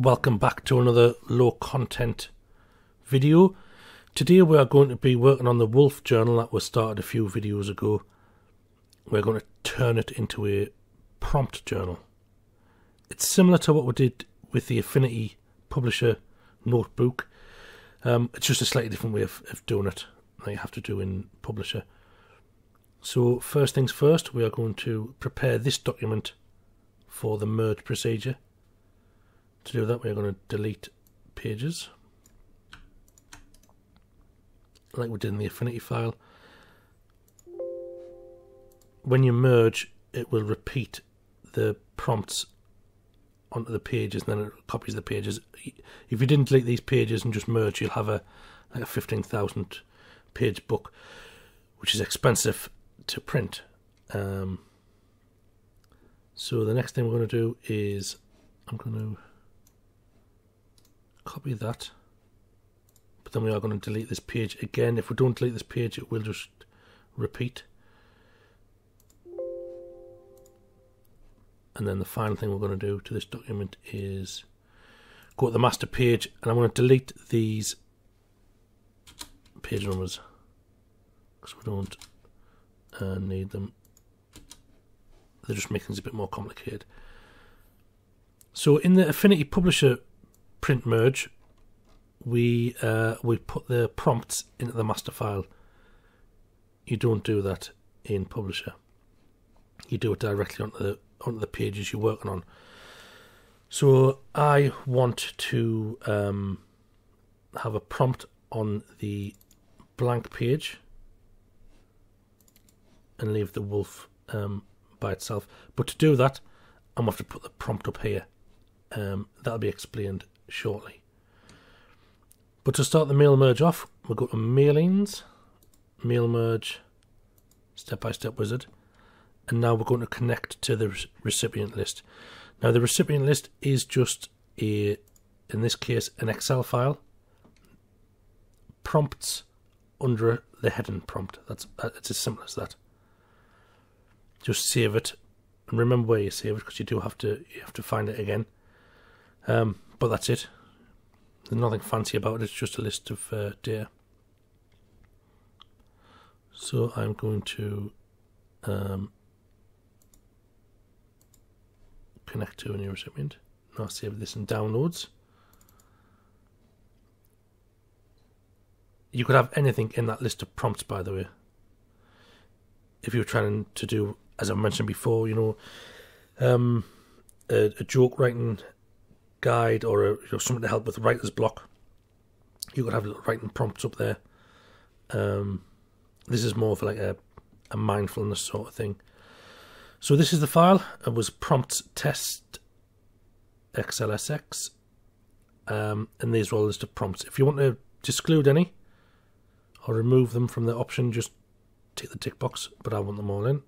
welcome back to another low content video. Today we are going to be working on the Wolf journal that was started a few videos ago. We're going to turn it into a prompt journal. It's similar to what we did with the Affinity Publisher notebook. Um, it's just a slightly different way of, of doing it that you have to do in Publisher. So first things first, we are going to prepare this document for the merge procedure. To do that, we're going to delete pages, like we did in the Affinity file. When you merge, it will repeat the prompts onto the pages, and then it copies the pages. If you didn't delete these pages and just merge, you'll have a like a fifteen thousand page book, which is expensive to print. Um, so the next thing we're going to do is I'm going to copy that. But then we are going to delete this page again. If we don't delete this page it will just repeat. And then the final thing we're going to do to this document is go to the master page and I'm going to delete these page numbers because we don't uh, need them. They just make things a bit more complicated. So in the Affinity Publisher print merge, we uh, we put the prompts into the master file. You don't do that in Publisher. You do it directly onto the onto the pages you're working on. So I want to um, have a prompt on the blank page and leave the wolf um, by itself. But to do that, I'm going to have to put the prompt up here. Um, that'll be explained shortly. But to start the mail merge off, we'll go to mailings, mail merge, step by step wizard, and now we're going to connect to the recipient list. Now the recipient list is just a, in this case, an Excel file. Prompts under the heading prompt. That's it's as simple as that. Just save it, and remember where you save it because you do have to you have to find it again. Um, but that's it. There's nothing fancy about it, it's just a list of uh, data. So I'm going to um, connect to a new recipient. Now save this in downloads. You could have anything in that list of prompts, by the way. If you're trying to do, as I mentioned before, you know, um, a, a joke writing guide or a, something to help with writer's block, you could have little writing prompts up there. Um, this is more for like a, a mindfulness sort of thing. So this is the file. It was prompts test xlsx. Um, and these are all of prompts. If you want to exclude any or remove them from the option, just tick the tick box, but I want them all in.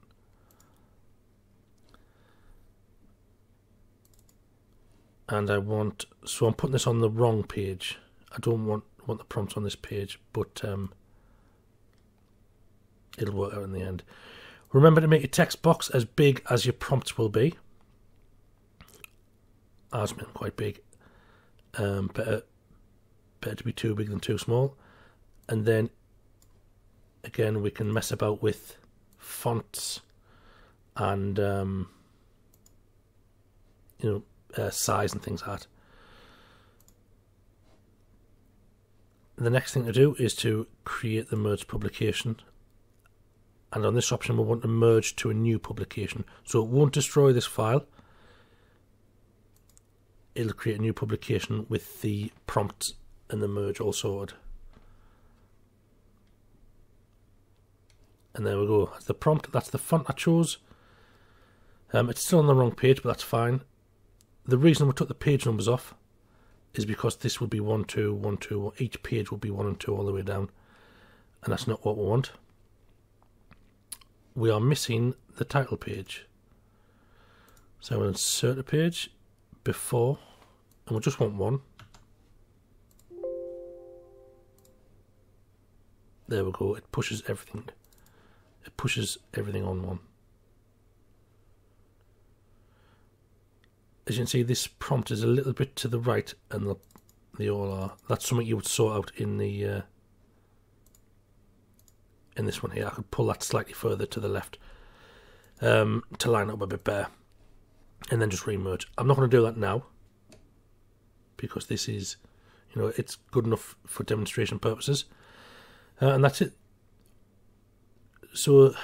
And I want so I'm putting this on the wrong page. I don't want want the prompt on this page but um, it'll work out in the end. Remember to make your text box as big as your prompts will be. Ours been quite big. Um, better better to be too big than too small. And then again we can mess about with fonts and um, you know uh, size and things like that. The next thing to do is to create the merged publication. And on this option we want to merge to a new publication. So it won't destroy this file. It'll create a new publication with the prompt and the merge all sorted. And there we go. That's the prompt. That's the font I chose. Um, it's still on the wrong page but that's fine the reason we took the page numbers off is because this would be 1, 2, 1, 2, each page would be 1 and 2 all the way down. And that's not what we want. We are missing the title page. So we'll insert a page before, and we just want one. There we go, it pushes everything. It pushes everything on one. As you can see, this prompt is a little bit to the right, and the, they all are. That's something you would sort out in the uh, in this one here. I could pull that slightly further to the left um, to line up a bit better, and then just remerge. I'm not going to do that now because this is, you know, it's good enough for demonstration purposes, uh, and that's it. So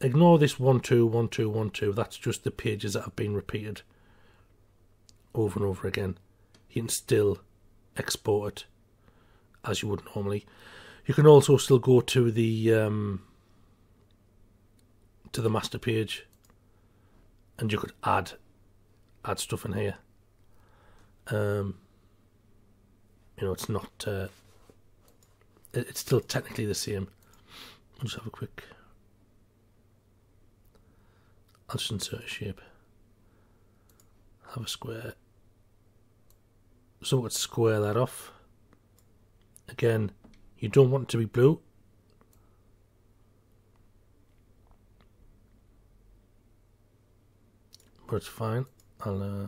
ignore this one two one two one two. That's just the pages that have been repeated over and over again. You can still export it as you would normally. You can also still go to the um, to the master page, and you could add add stuff in here. Um, you know, it's not. Uh, it, it's still technically the same. I'll just have a quick. I'll just insert a shape. Have a square. So let's square that off. Again, you don't want it to be blue. But it's fine. I'll uh,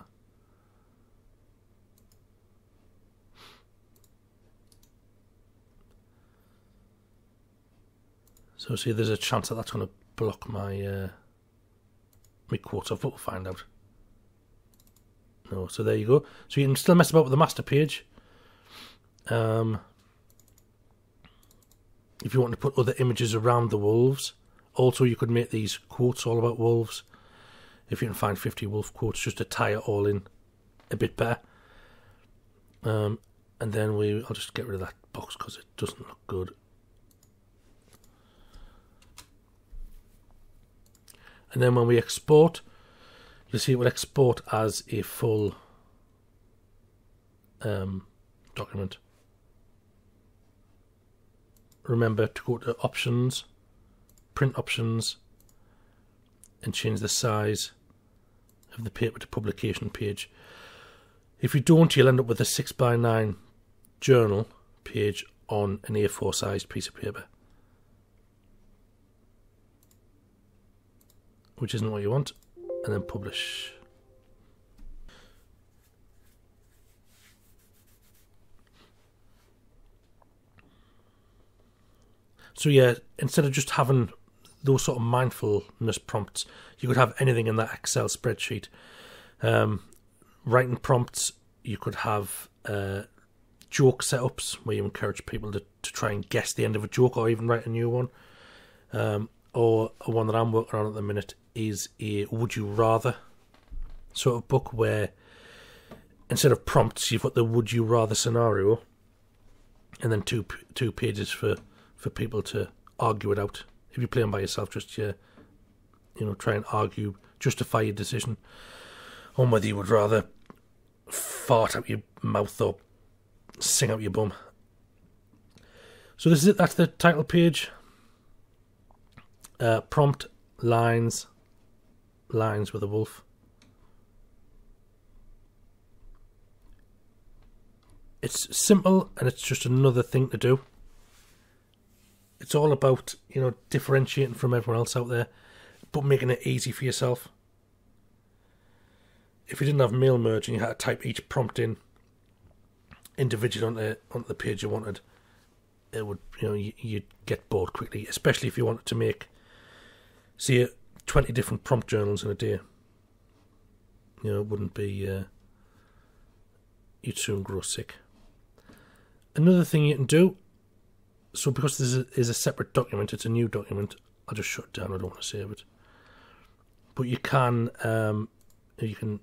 So see, there's a chance that that's going to block my uh, my off, but we'll find out. No, so there you go. So you can still mess about with the master page. Um, if you want to put other images around the wolves. Also, you could make these quotes all about wolves. If you can find 50 wolf quotes, just to tie it all in a bit better. Um, and then we, I'll just get rid of that box because it doesn't look good. And then when we export, you'll see it will export as a full um, document. Remember to go to options, print options, and change the size of the paper to publication page. If you don't, you'll end up with a 6 by 9 journal page on an A4 sized piece of paper. which isn't what you want, and then publish. So yeah, instead of just having those sort of mindfulness prompts, you could have anything in that Excel spreadsheet. Um, writing prompts, you could have uh, joke setups where you encourage people to, to try and guess the end of a joke or even write a new one. Um, or one that I'm working on at the minute is a would you rather sort of book where instead of prompts you've got the would you rather scenario and then two two pages for for people to argue it out. If you're playing by yourself just yeah you know try and argue justify your decision on whether you would rather fart out your mouth or sing out your bum. So this is it. That's the title page uh, prompt lines lines with a wolf. It's simple and it's just another thing to do. It's all about, you know, differentiating from everyone else out there, but making it easy for yourself. If you didn't have mail merge and you had to type each prompt in individually onto, onto the page you wanted, it would, you know, you'd get bored quickly, especially if you wanted to make, see, 20 different prompt journals in a day. You know, it wouldn't be, uh, you'd soon grow sick. Another thing you can do, so because this is a separate document, it's a new document, I'll just shut it down, I don't want to save it. But you can, um, you can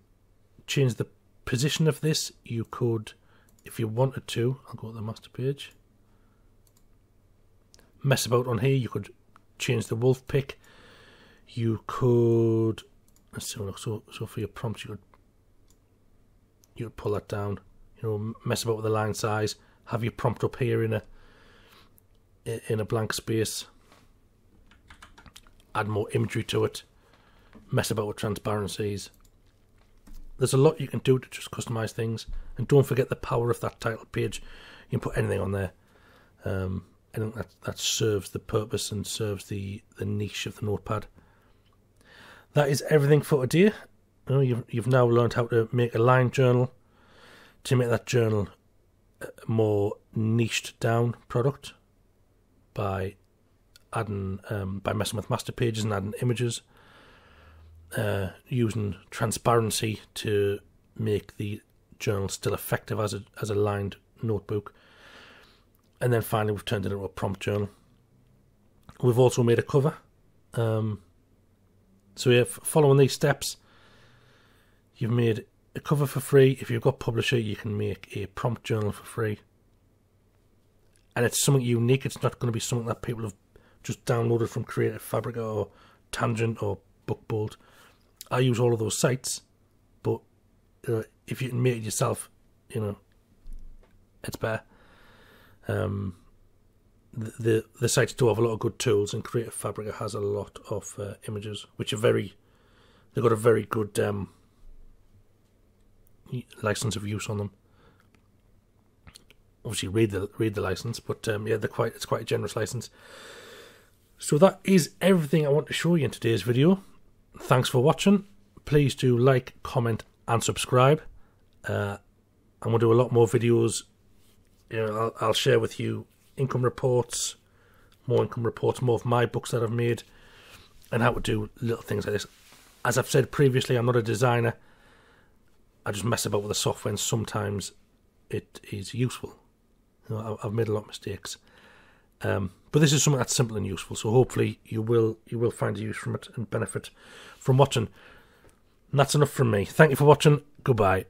change the position of this. You could, if you wanted to, I'll go to the master page. Mess about on here, you could change the wolf pick you could let's see so so for your prompt you could you could pull that down. You know mess about with the line size. Have your prompt up here in a in a blank space. Add more imagery to it. Mess about with transparencies. There's a lot you can do to just customize things. And don't forget the power of that title page. You can put anything on there. Um, think that that serves the purpose and serves the the niche of the notepad that is everything for today. You've you've now learned how to make a line journal to make that journal a more niched down product by adding um, by messing with master pages and adding images, uh, using transparency to make the journal still effective as a as a lined notebook, and then finally we've turned it into a prompt journal. We've also made a cover. Um, so yeah, following these steps, you've made a cover for free. If you've got Publisher, you can make a prompt journal for free. And it's something unique. It's not going to be something that people have just downloaded from Creative Fabrica or Tangent or Bookbolt. I use all of those sites, but uh, if you can make it yourself, you know, it's better. Um, the, the, sites do have a lot of good tools, and Creative Fabrica has a lot of uh, images, which are very. They've got a very good um, license of use on them. Obviously, read the read the license, but um, yeah, they're quite it's quite a generous license. So that is everything I want to show you in today's video. Thanks for watching. Please do like, comment, and subscribe. Uh, I'm to do a lot more videos. You know, I'll, I'll share with you income reports, more income reports, more of my books that I've made, and how to do little things like this. As I've said previously, I'm not a designer. I just mess about with the software, and sometimes it is useful. You know, I've made a lot of mistakes, um, but this is something that's simple and useful. So hopefully you will you will find a use from it and benefit from watching. And that's enough from me. Thank you for watching. Goodbye.